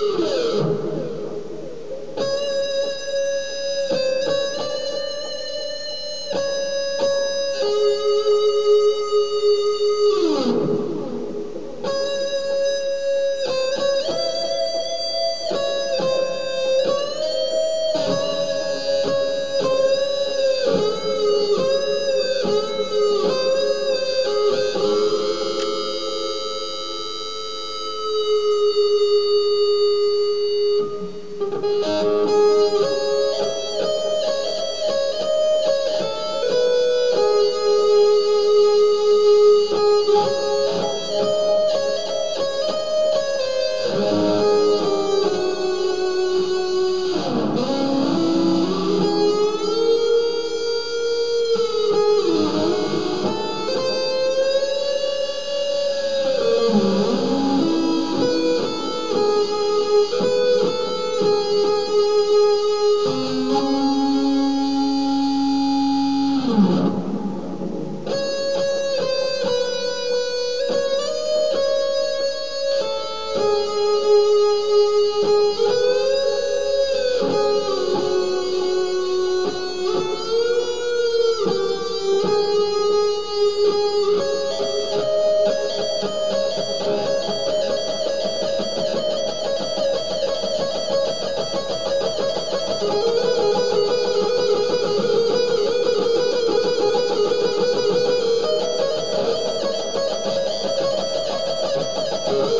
Yeah. Oh.